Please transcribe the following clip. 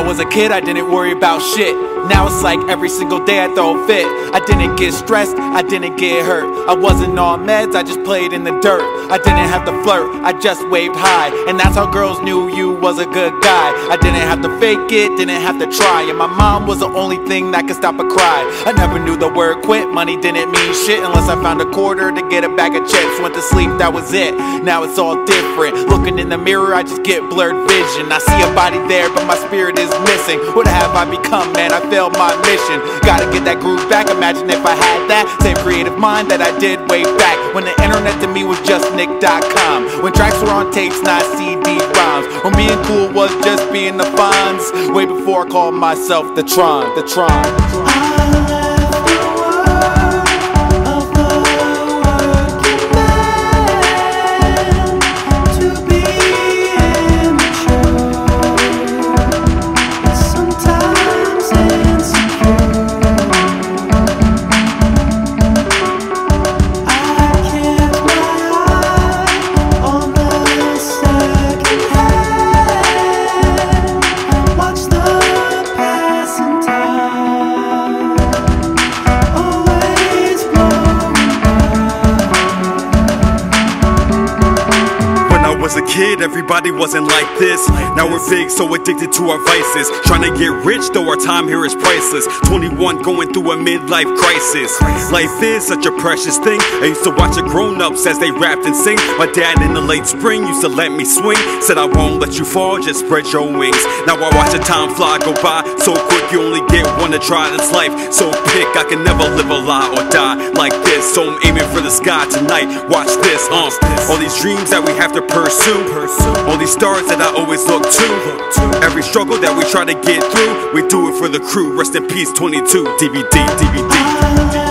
was a kid, I didn't worry about shit. Now it's like every single day I throw a fit. I didn't get stressed, I didn't get hurt. I wasn't on meds, I just played in the dirt. I didn't have to flirt, I just waved high. And that's how girls knew you was a good guy. I didn't have to fake it, didn't have to try. And my mom was the only thing that could stop a cry. I never knew the word quit, money didn't mean shit unless I found a quarter to get a bag of chips. Went to sleep, that was it. Now it's all different. Looking in the mirror, I just get blurred vision. I see a body there, but my spirit is missing. What have I become, man? I failed my mission. Gotta get that groove back. Imagine if I had that same creative mind that I did way back when the internet to me was just nick.com. When tracks were on tapes, not CD rhymes. When being cool was just being the Fonz. Way before I called myself the Tron, the Tron. Was a kid, everybody wasn't like this. Now we're big, so addicted to our vices. Trying to get rich, though our time here is priceless. 21 going through a midlife crisis. Life is such a precious thing. I used to watch the grown ups as they rapped and sing. My dad in the late spring used to let me swing. Said, I won't let you fall, just spread your wings. Now I watch the time fly go by so quick, you only get one to try this life. So pick, I can never live a lie or die like this. So I'm aiming for the sky tonight. Watch this, uh. All these dreams that we have to pursue pursue. All these stars that I always look to. Every struggle that we try to get through, we do it for the crew. Rest in peace, 22 DVD, DVD.